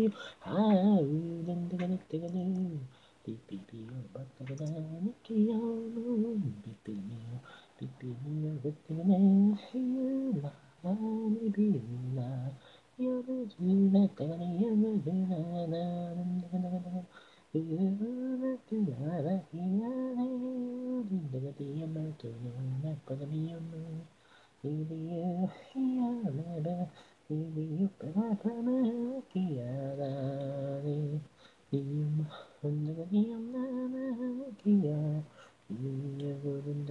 you. I will. Yeah. Hey.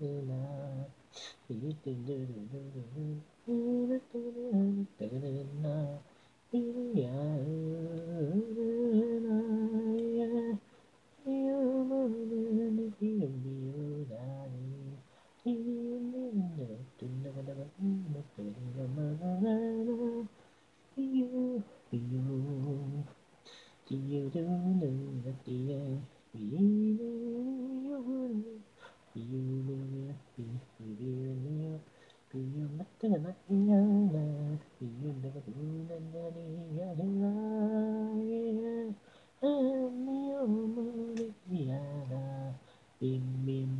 Hey, you. do do the